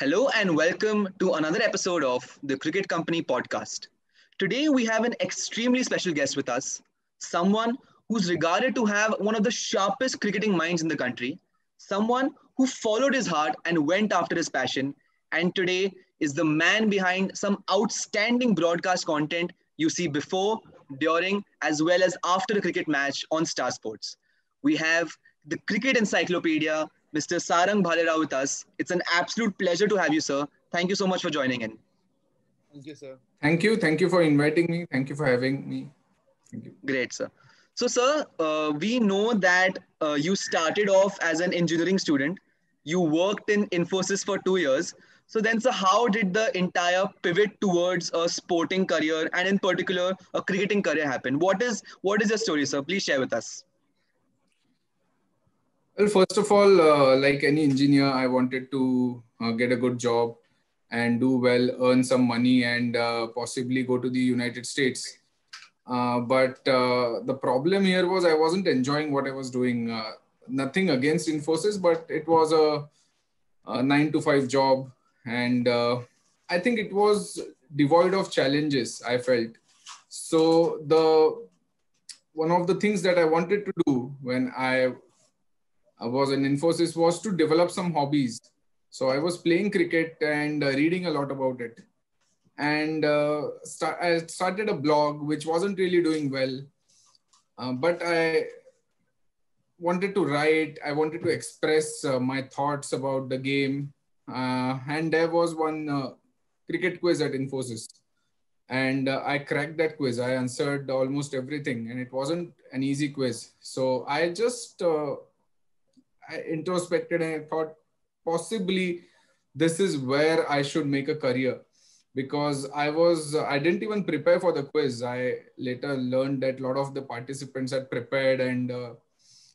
Hello and welcome to another episode of the Cricket Company podcast. Today we have an extremely special guest with us, someone who's regarded to have one of the sharpest cricketing minds in the country, someone who followed his heart and went after his passion, and today is the man behind some outstanding broadcast content you see before, during, as well as after a cricket match on Star Sports. We have the Cricket Encyclopedia, Mr. Sarang Bhalerao with us. It's an absolute pleasure to have you, sir. Thank you so much for joining in. Thank you, sir. Thank you. Thank you for inviting me. Thank you for having me. Thank you. Great, sir. So, sir, uh, we know that uh, you started off as an engineering student. You worked in Infosys for two years. So then, sir, how did the entire pivot towards a sporting career and, in particular, a cricketing career happen? What is what is your story, sir? Please share with us. Well, first of all, uh, like any engineer, I wanted to uh, get a good job and do well, earn some money, and uh, possibly go to the United States. Uh, but uh, the problem here was I wasn't enjoying what I was doing. Uh, nothing against Infosys, but it was a, a nine to five job, and I think it was devoid of challenges. I felt so. The one of the things that I wanted to do when I was in Infosys was to develop some hobbies. So I was playing cricket and uh, reading a lot about it. And uh, I started a blog which wasn't really doing well, uh, but I wanted to write. I wanted to express uh, my thoughts about the game. Uh, and there was one uh, cricket quiz at Infosys. And I cracked that quiz. I answered almost everything, and it wasn't an easy quiz. So I just I introspected and I thought possibly this is where I should make a career because I was I didn't even prepare for the quiz. I later learned that a lot of the participants had prepared and uh,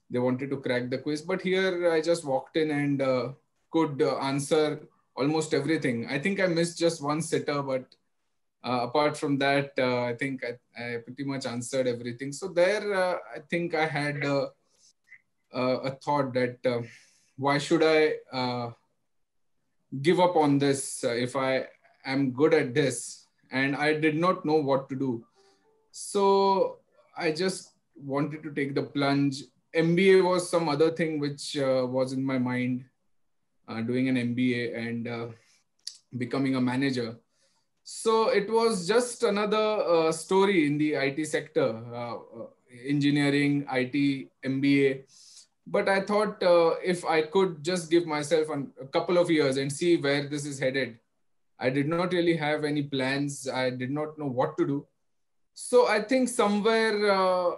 they wanted to crack the quiz. But here I just walked in and uh, could uh, answer almost everything. I think I missed just one sitter, but uh, apart from that, uh, I think I, I, pretty much answered everything. So there, uh, I think I had a thought that uh, why should I uh, give up on this if I am good at this? And I did not know what to do. So I just wanted to take the plunge. MBA was some other thing which uh, was in my mind, uh, doing an MBA and uh, becoming a manager. So it was just another story in the IT sector, engineering, IT, MBA but I thought uh, if I could just give myself an, a couple of years and see where this is headed. I did not really have any plans. I did not know what to do. So I think somewhere uh,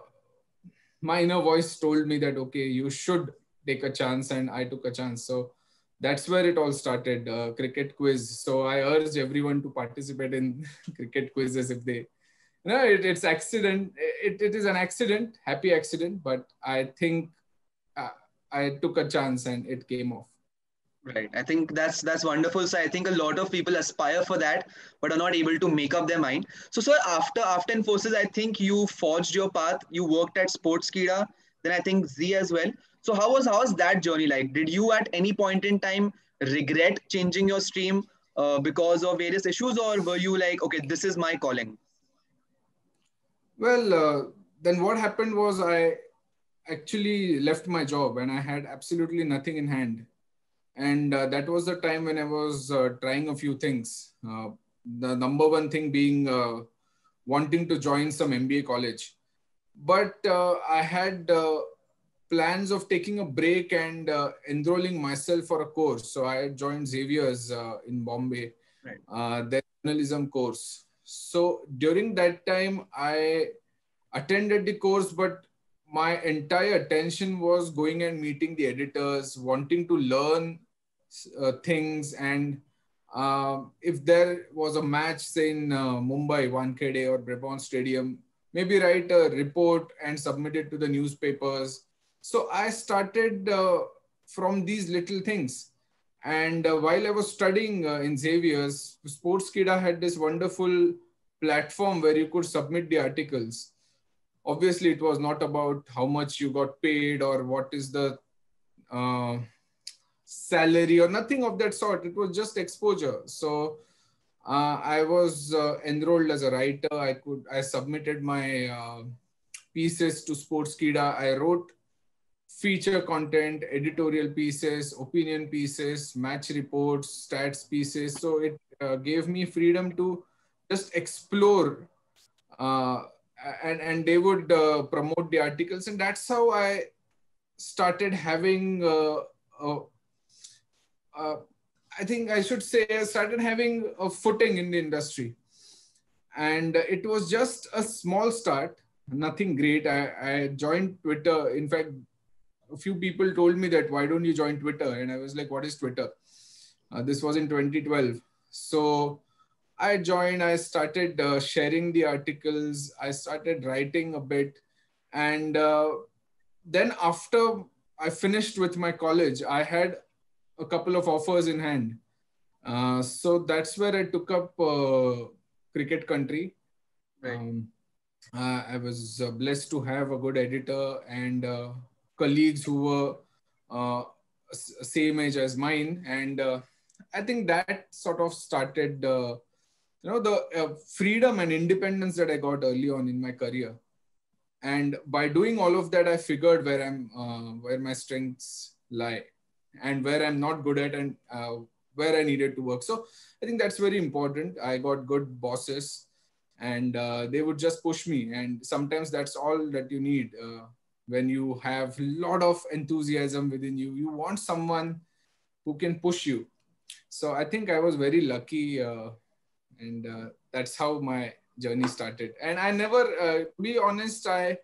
my inner voice told me that, okay, you should take a chance. And I took a chance. So that's where it all started uh, cricket quiz. So I urge everyone to participate in cricket quizzes if they no, it, it's accident. It, it is an accident, happy accident. But I think I took a chance and it came off. Right. I think that's that's wonderful. So I think a lot of people aspire for that, but are not able to make up their mind. So sir, after after Infosys, I think you forged your path. You worked at Sportskeeda, then I think Zee as well. So how was how was that journey like? Did you at any point in time regret changing your stream uh, because of various issues, or were you like, okay, this is my calling? Well, uh, then what happened was I actually left my job and I had absolutely nothing in hand. And uh, that was the time when I was uh, trying a few things. Uh, the number one thing being uh, wanting to join some MBA college. But uh, I had uh, plans of taking a break and enrolling myself for a course. So I joined Xavier's in Bombay, right. the journalism course. So during that time, I attended the course, but my entire attention was going and meeting the editors, wanting to learn uh, things. And uh, if there was a match, say in uh, Mumbai, Wankhede or Brabourne Stadium, maybe write a report and submit it to the newspapers. So I started uh, from these little things. And uh, while I was studying uh, in Xavier's, Sportskeeda had this wonderful platform where you could submit the articles obviously it was not about how much you got paid or what is the uh, salary or nothing of that sort. It was just exposure. So uh, I was uh, enrolled as a writer. I could I submitted my uh, pieces to Sportskeeda. I wrote feature content, editorial pieces, opinion pieces, match reports, stats pieces. So it uh, gave me freedom to just explore. And, and they would uh, promote the articles. And that's how I started having, uh, uh, I think I should say, I started having a footing in the industry. And it was just a small start, nothing great. I, I joined Twitter. In fact, a few people told me that why don't you join Twitter? And I was like, what is Twitter? Uh, this was in 2012. So I joined, I started uh, sharing the articles, I started writing a bit. And uh, then after I finished with my college, I had a couple of offers in hand. Uh, so that's where I took up uh, Cricket Country. Right. Um, uh, I was uh, blessed to have a good editor and colleagues who were uh, same age as mine and uh, i think that sort of started uh, you know the uh, freedom and independence that i got early on in my career. And by doing all of that i figured where i'm uh, where my strengths lie and where i'm not good at and uh, where i needed to work. So i think that's very important. I got good bosses and they would just push me. And sometimes that's all that you need when you have a lot of enthusiasm within you. You want someone who can push you. So i think i was very lucky uh, and uh, that's how my journey started and i never uh, to be honest i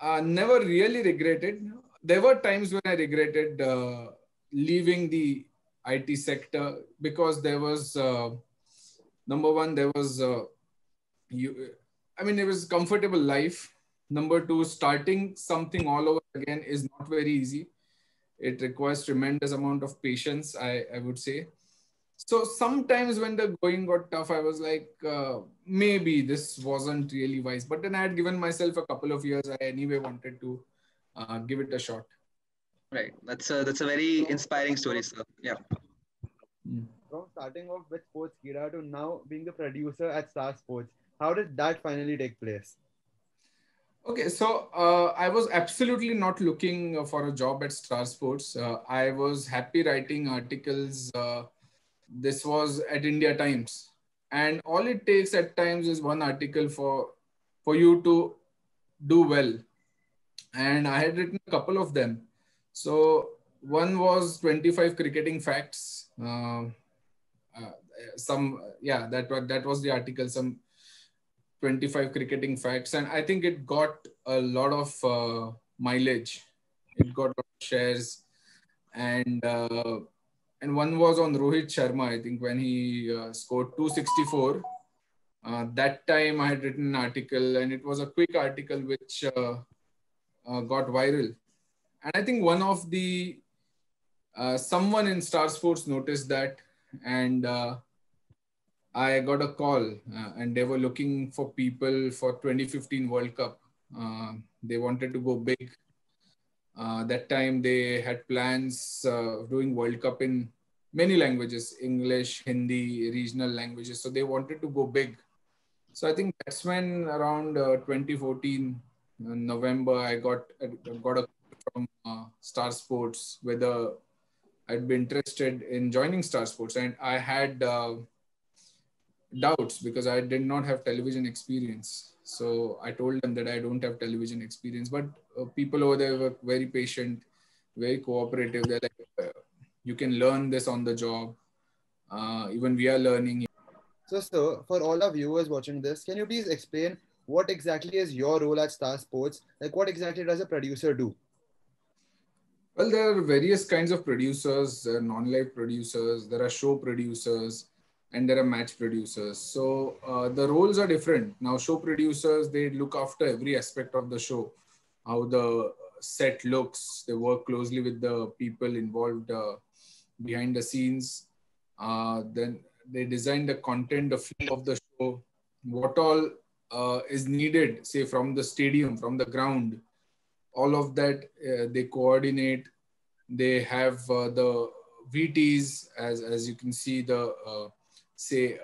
uh, never really regretted there were times when i regretted uh, leaving the it sector because there was uh, number one there was you i mean it was comfortable life Number two, starting something all over again is not very easy. It requires tremendous amount of patience, I, I would say. So sometimes when the going got tough, I was like, uh, maybe this wasn't really wise. But then I had given myself a couple of years. I anyway wanted to uh, give it a shot. Right. That's a that's a very inspiring story, sir. Yeah. Hmm. From starting off with sports Sportskeeda to now being the producer at Star Sports, how did that finally take place? Okay, so uh, I was absolutely not looking for a job at Star Sports. Uh, I was happy writing articles. This was at India Times, and all it takes at times is one article for for you to do well. And I had written a couple of them. So one was 25 cricketing facts. Uh, uh, some yeah, that that was the article. Some 25 cricketing facts and i think it got a lot of uh, mileage it got shares and uh, and one was on rohit sharma i think when he uh, scored 264 uh, that time i had written an article and it was a quick article which uh, uh, got viral and i think one of the someone in star sports noticed that and I got a call uh, and they were looking for people for 2015 World Cup. Uh, they wanted to go big. Uh, that time they had plans uh, doing World Cup in many languages, English, Hindi, regional languages. So they wanted to go big. So I think that's when around uh, 2014 uh, November I got got a from Star Sports whether I'd be interested in joining Star Sports and I had doubts because I did not have television experience. So I told them that I don't have television experience. But uh, people over there were very patient, very cooperative. They're like, uh, you can learn this on the job. Uh, even we are learning. So, so for all our viewers watching this, can you please explain what exactly is your role at Star Sports? Like, what exactly does a producer do? Well, there are various kinds of producers, there are non-live producers, there are show producers, and there are match producers. So uh, the roles are different. Now, show producers, they look after every aspect of the show, how the set looks, they work closely with the people involved uh, behind the scenes. Uh, then they design the content, the of the show, what all uh, is needed, say from the stadium, from the ground. All of that uh, they coordinate. They have uh, the VTs, as as you can see the uh, say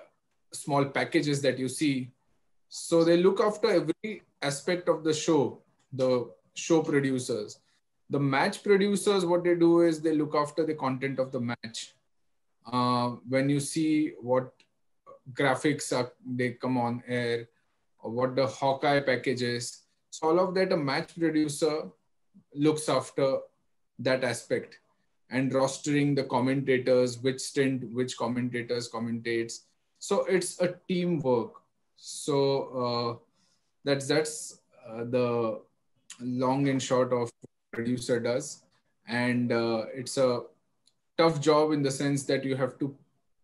small packages that you see. So they look after every aspect of the show. The show producers, the match producers, what they do is they look after the content of the match. Uh, when you see what graphics are, they come on air, what the Hawkeye package is. So all of that, a match producer looks after that aspect and rostering the commentators, which stint, which commentators commentates. So it's a teamwork. So uh, that's that's uh, the long and short of producer does, and uh, it's a tough job in the sense that you have to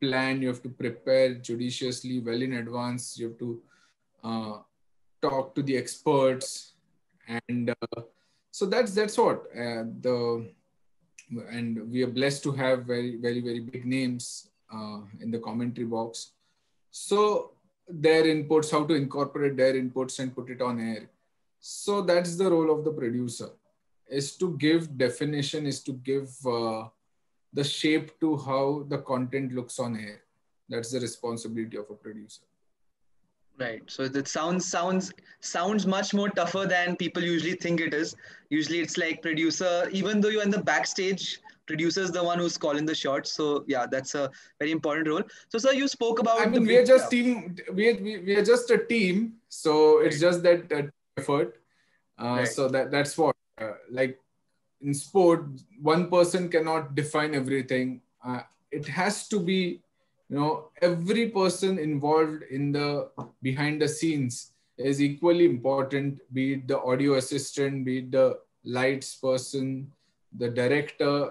plan, you have to prepare judiciously, well in advance. You have to uh, talk to the experts, and uh, so that's that's what uh, the and we are blessed to have very very very big names uh, in the commentary box. So their inputs how to incorporate their inputs and put it on air. So that's the role of the producer is to give definition is to give uh, the shape to how the content looks on air that's the responsibility of a producer Right. So it sounds sounds sounds much more tougher than people usually think it is. Usually it's like producer, even though you're in the backstage, producer is the one who's calling the shots. So yeah, that's a very important role. So sir, you spoke about. I mean, we are just team. We are, we are just a team. So it's just that uh, effort. Uh, right. So that that's what uh, like in sport, one person cannot define everything. Uh, it has to be you know every person involved in the behind the scenes is equally important be it the audio assistant be it the lights person the director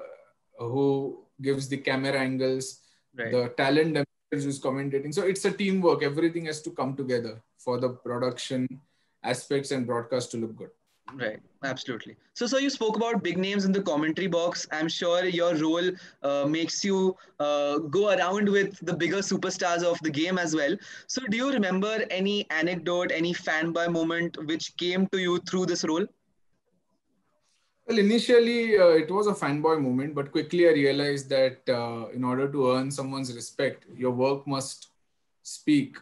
who gives the camera angles right. the talent who's commentating so it's a teamwork everything has to come together for the production aspects and broadcast to look good Right, absolutely. So, so you spoke about big names in the commentary box. I'm sure your role uh, makes you uh, go around with the bigger superstars of the game as well. So, do you remember any anecdote, any fanboy moment which came to you through this role? Well, initially uh, it was a fanboy moment, but quickly I realized that uh, in order to earn someone's respect, your work must speak.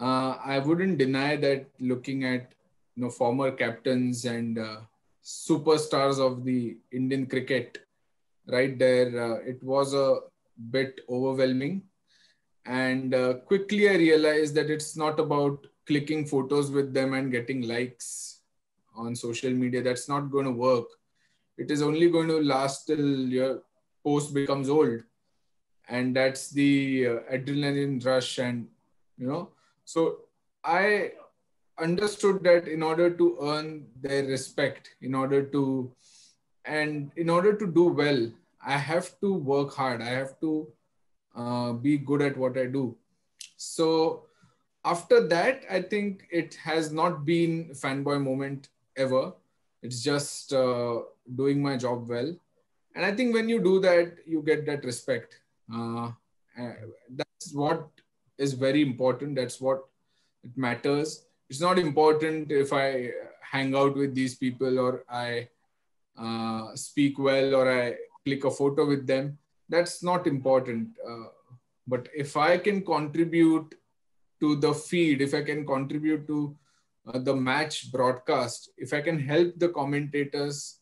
Uh, I wouldn't deny that looking at you know former captains and uh, superstars of the Indian cricket right there. Uh, it was a bit overwhelming, and uh, quickly I realized that it's not about clicking photos with them and getting likes on social media. That's not going to work. It is only going to last till your post becomes old, and that's the uh, adrenaline rush and you know so i understood that in order to earn their respect, in order to, and in order to do well, I have to work hard. I have to uh, be good at what I do. So after that, I think it has not been fanboy moment ever. It's just uh, doing my job well. And I think when you do that, you get that respect. Uh, that's what is very important. That's what it matters it's not important if I hang out with these people or I uh, speak well or I click a photo with them. That's not important. Uh, but if I can contribute to the feed, if I can contribute to uh, the match broadcast, if I can help the commentators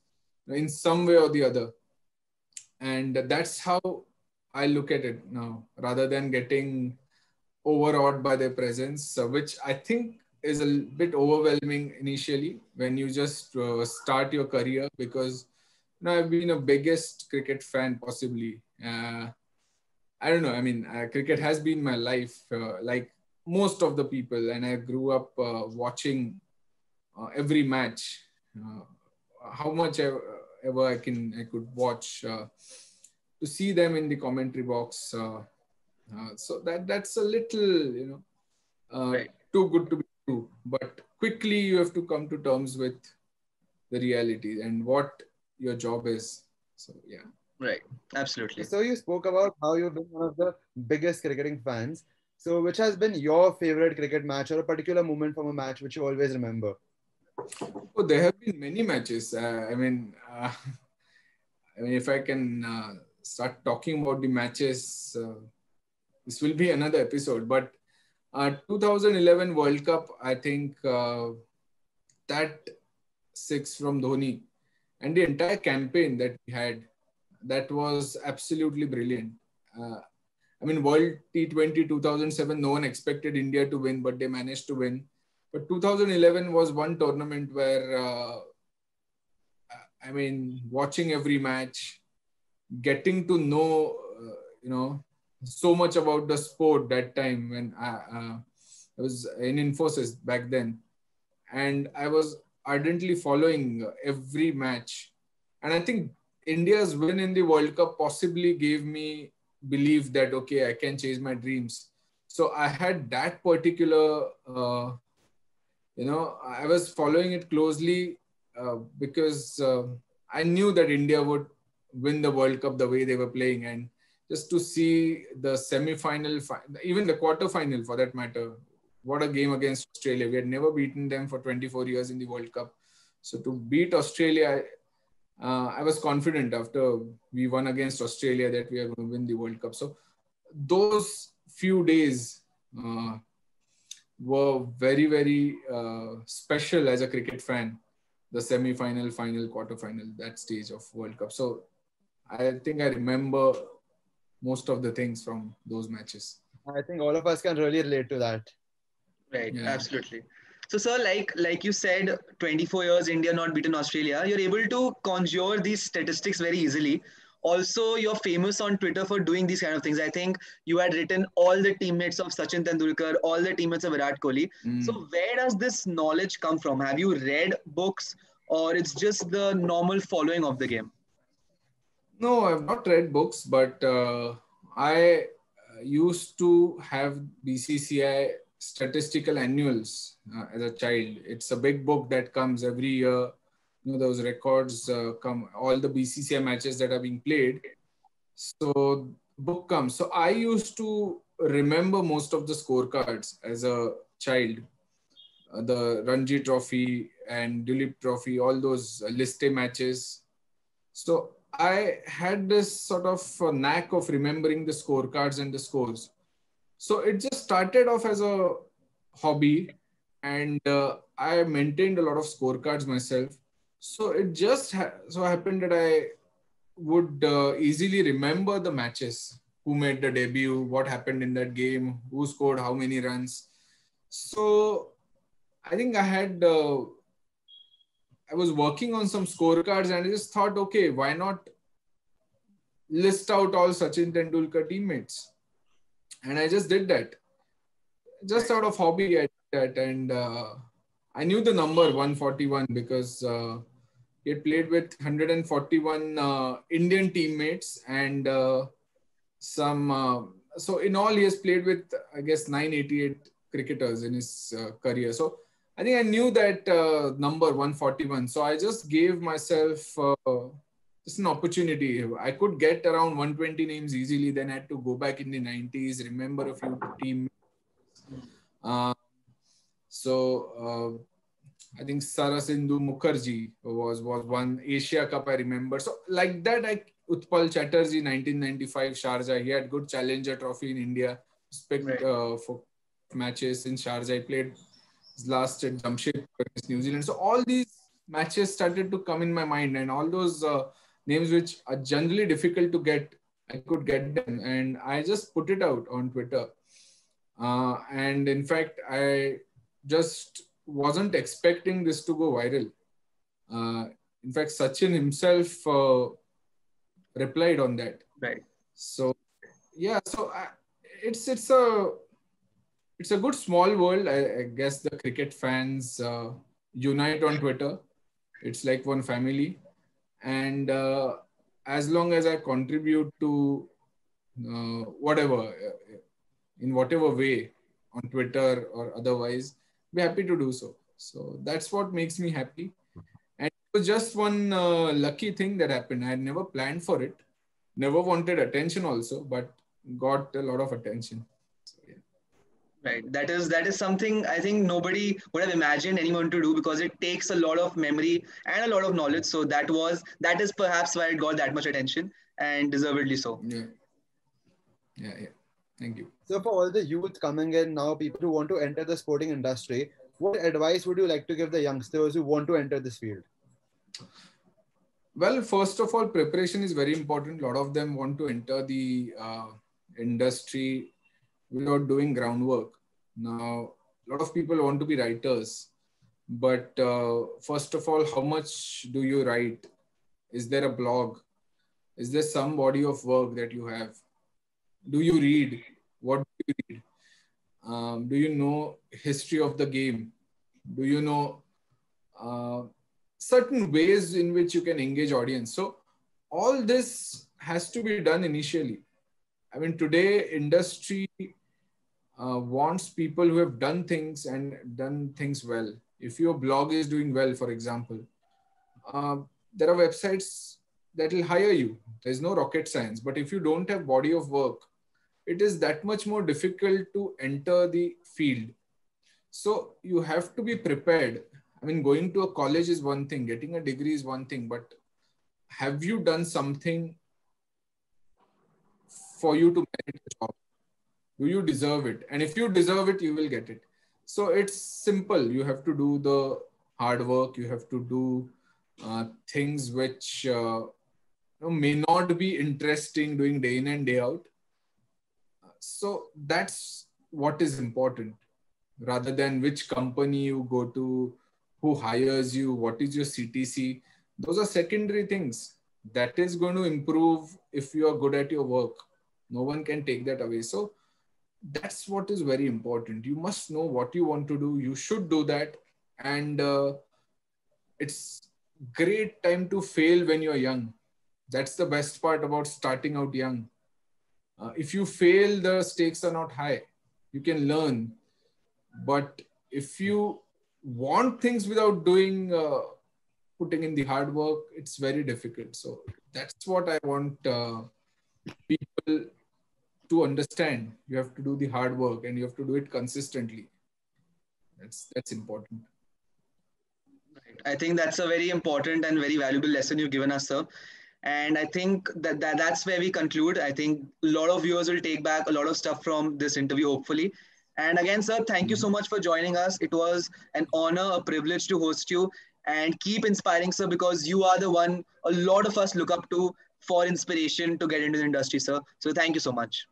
in some way or the other, and that's how I look at it now, rather than getting overawed by their presence, uh, which I think is a bit overwhelming initially when you just uh, start your career because you know, I've been a biggest cricket fan possibly. Uh, I don't know. I mean, uh, cricket has been my life, uh, like most of the people, and I grew up uh, watching uh, every match. how much ever, ever, I can I could watch to see them in the commentary box. so that that's a little, you know, right. too good to be true but quickly you have to come to terms with the reality and what your job is. So yeah. Right. Absolutely. So you spoke about how you've been one of the biggest cricketing fans. So which has been your favorite cricket match or a particular moment from a match which you always remember? Oh there have been many matches. Uh, i mean uh, i mean if i can uh, start talking about the matches, uh, this will be another episode. But uh, 2011 World Cup, I think uh, that six from Dhoni and the entire campaign that we had, that was absolutely brilliant. Uh, I mean, World T20 2007, no one expected India to win, but they managed to win. But 2011 was one tournament where, uh, I mean, watching every match, getting to know, uh, you know, so much about the sport that time when I, uh, I was in Infosys back then. And I was ardently following every match. And I think India's win in the World Cup possibly gave me belief that, okay, I can chase my dreams. So I had that particular, uh, you know, I was following it closely uh, because uh, I knew that India would win the World Cup the way they were playing. And just to see the semi-final, even the quarter-final for that matter, what a game against Australia. We had never beaten them for 24 years in the World Cup. So to beat Australia, uh, I was confident after we won against Australia that we are going to win the World Cup. So those few days uh, were very, very uh, special as a cricket fan. The semi-final, final, quarter-final, that stage of World Cup. So I think I remember most of the things from those matches. I think all of us can really relate to that. Right, yeah. absolutely. So, sir, like like you said, 24 years India not beaten Australia. You're able to conjure these statistics very easily. Also, you're famous on Twitter for doing these kind of things. I think you had written all the teammates of Sachin Tendulkar, all the teammates of Virat Kohli. Mm. So, where does this knowledge come from? Have you read books, or it's just the normal following of the game? No, I've not read books, but uh, I used to have BCCI statistical annuals uh, as a child. It's a big book that comes every year. You know, those records uh, come, all the BCCI matches that are being played. So book comes. So I used to remember most of the scorecards as a child. Uh, the Ranji Trophy and Duleep Trophy, all those list A matches. So I had this sort of knack of remembering the scorecards and the scores. So it just started off as a hobby, and uh, I maintained a lot of scorecards myself. So it just ha- so happened that I would uh, easily remember the matches, who made the debut, what happened in that game, who scored how many runs. So I think I had uh, I was working on some scorecards and I just thought, okay, why not list out all Sachin Tendulkar teammates? and I just did that, just out of hobby. I did that, and uh, I knew the number 141 because uh, he had played with 141 uh, Indian teammates and uh, some. Uh, so in all, he has played with I guess 988 cricketers in his uh, career. So I think I knew that number 141. So I just gave myself it's an opportunity. I could get around 120 names easily. Then I had to go back in the 90s, remember a few teams. Uh, so uh, I think Saradindu Mukherjee was was one Asia Cup I remember. So like that, I Utpal Chatterjee 1995 Sharjah. He had good Challenger Trophy in India. Respect right. uh, for matches in Sharjah. I played his last at Jamshedpur against New Zealand. So all these matches started to come in my mind, and all those uh, names which are generally difficult to get, I could get them. And I just put it out on Twitter. Uh, and in fact, I just wasn't expecting this to go viral. Uh, in fact, Sachin himself uh, replied on that. Right. So, yeah. So I, it's it's a it's a good small world. I, I guess the cricket fans uh, unite on Twitter. It's like one family. And uh, as long as i contribute to uh, whatever uh, in whatever way on twitter or otherwise be happy to do so. So that's what makes me happy. And it was just one uh, lucky thing that happened. I had never planned for it never wanted attention also but got a lot of attention right that is that is something i think nobody would have imagined anyone to do because it takes a lot of memory and a lot of knowledge so that was that is perhaps why it got that much attention and deservedly so. Yeah. Yeah, yeah. Thank you. So, for all the youth coming in now, people who want to enter the sporting industry, what advice would you like to give the youngsters who want to enter this field? Well, first of all, preparation is very important. A lot of them want to enter the uh, industry without doing groundwork. Now, a lot of people want to be writers, but uh, first of all, how much do you write? Is there a blog? Is there some body of work that you have? Do you read? What do you read? Um, do you know history of the game? Do you know uh, certain ways in which you can engage audience? So all this has to be done initially. I mean, today industry uh, wants people who have done things and done things well. If your blog is doing well, for example, uh, there are websites that will hire you. There's no rocket science. But if you don't have body of work, it is that much more difficult to enter the field. So you have to be prepared. I mean, going to a college is one thing, getting a degree is one thing, but have you done something for you to merit a job? Do you deserve it? And if you deserve it, you will get it. So it's simple. You have to do the hard work. You have to do uh, things which uh, may not be interesting doing day in and day out so that's what is important rather than which company you go to who hires you what is your ctc those are secondary things that is going to improve if you are good at your work no one can take that away so that's what is very important you must know what you want to do you should do that and uh, it's great time to fail when you're young that's the best part about starting out young uh, if you fail, the stakes are not high. You can learn. But if you want things without doing, uh, putting in the hard work, it's very difficult. So that's what I want uh, people to understand. You have to do the hard work and you have to do it consistently. That's that's important. I think that's a very important and very valuable lesson you've given us, sir. And I think that, that that's where we conclude. I think a lot of viewers will take back a lot of stuff from this interview, hopefully. And again, sir, thank you so much for joining us. It was an honor, a privilege to host you. And keep inspiring, sir, because you are the one a lot of us look up to for inspiration to get into the industry, sir. So thank you so much.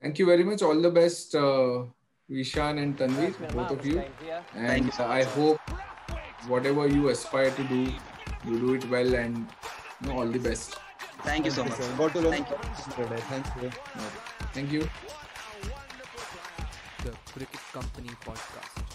Thank you very much. All the best, uh, Vishan and Tanvi, both of you. And thank you so I hope whatever you aspire to do, you do it well and no, all the best. Thank you so much. Got to Thank you. Thank you. Thank you. The Cricket Company Podcast.